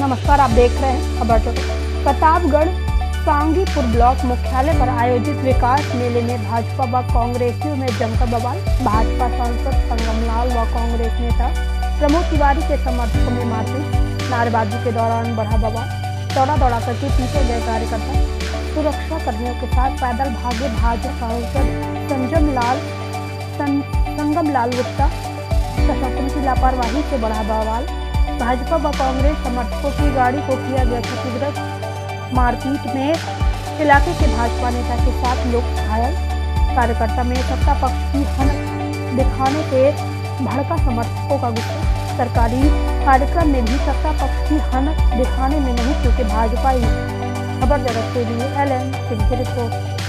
नमस्कार, आप देख रहे हैं खबर तो प्रतापगढ़ सांगीपुर ब्लॉक मुख्यालय पर आयोजित विकास मेले में भाजपा व कांग्रेसियों में जमकर बवाल। भाजपा सांसद संगमलाल व कांग्रेस नेता प्रमोद तिवारी के समर्थकों में मारपीट। नारेबाजी के दौरान बढ़ा बवाल। दौड़ा दौड़ा करके पीछे गए कार्यकर्ता। सुरक्षा कर्मियों के साथ पैदल भागे भाजपा सांसद संजम लाल संगम लाल गुप्ता। प्रशासन की लापरवाही से बढ़ा बवाल। भाजपा व कांग्रेस समर्थकों की गाड़ी को किया गया क्षतिग्रस्त। मारपीट में इलाके के भाजपा नेता के साथ लोग घायल। कार्यकर्ता में सत्ता पक्ष की हनक दिखाने के भड़का समर्थकों का गुस्सा। सरकारी कार्यक्रम में भी सत्ता पक्ष की हन दिखाने में नहीं, क्योंकि भाजपा ही खबर जगत के लिए एल एन सिंह की रिपोर्ट।